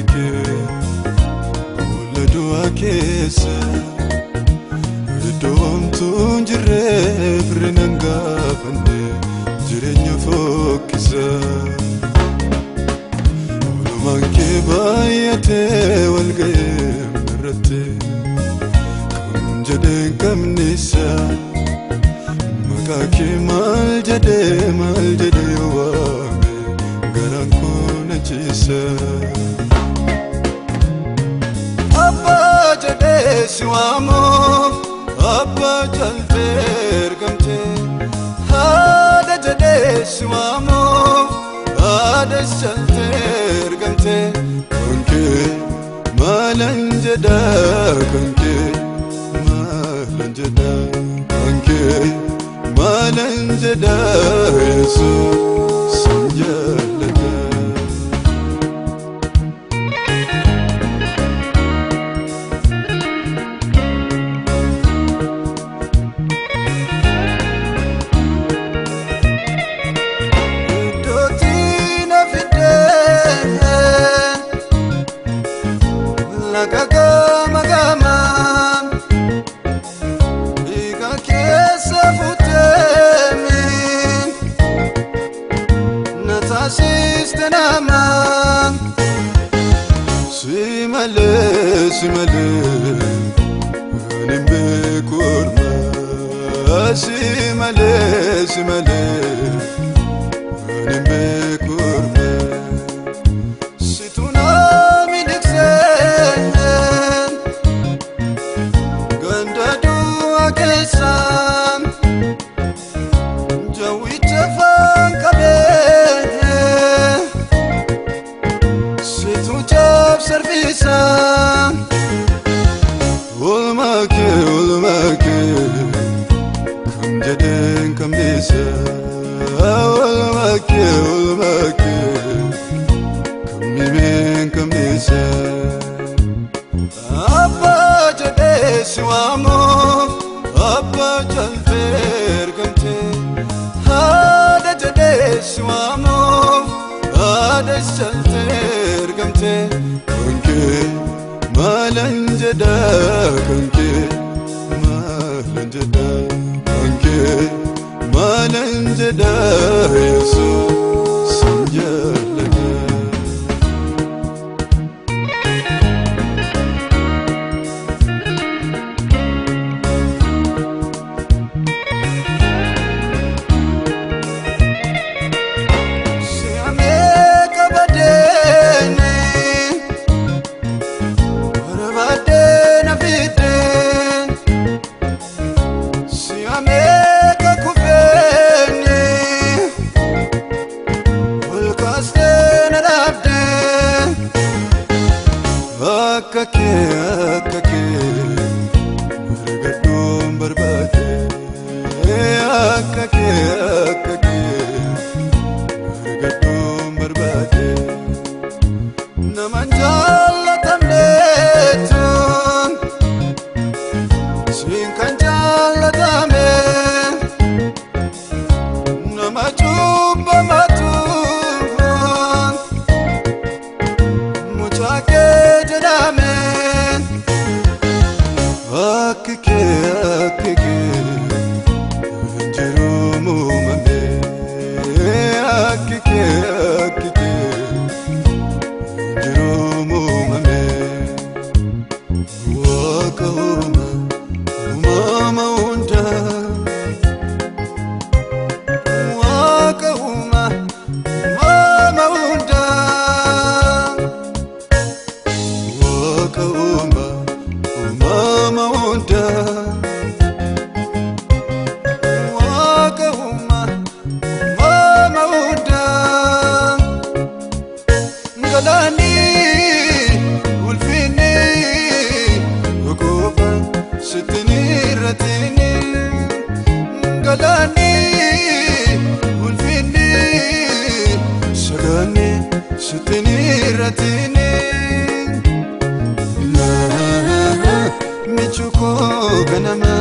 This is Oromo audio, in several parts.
argitee boolla du'aa keessa iddoomtuun jirree firreen gaafannee jireenya fokkisa olumaan kee baay'atee wal ga'ee irratti kan jedhee gamnisa maqaa kee. Jedhee si waamu abbaa jaltee ergamte haadha jedhee si waamu haadha jaltee ergamte kan kee maalan jedha kan kee maalan jedha kan kee maalan jedha yesuus sin bilemem Sümele sümele Önümü kurma. Sümele sümele Önümü kurma. منكم نساء أبا جديس واموف أبا جنفير قمتي. هذا جديس واموف هذا السلتير قمتي. كنكي ما لنجدا كنكي ما لنجدا كنكي ما لنجدا يسوع سنجد. Akka kee margadhuun barbaade akka kee akka kee. argadhuun barbaade naman jaallatamneetuun michuu koo ganama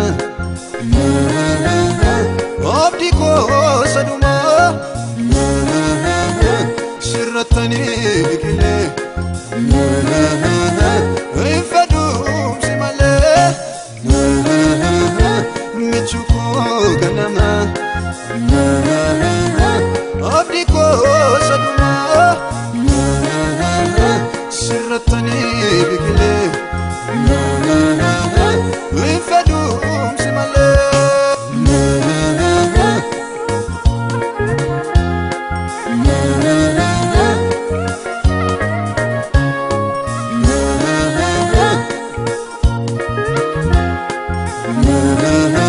oobdii koo saduma. Sirrattanii biqilee ifa duumsi malee michuu koo ganama oobdii koo saduma. Mm-hmm.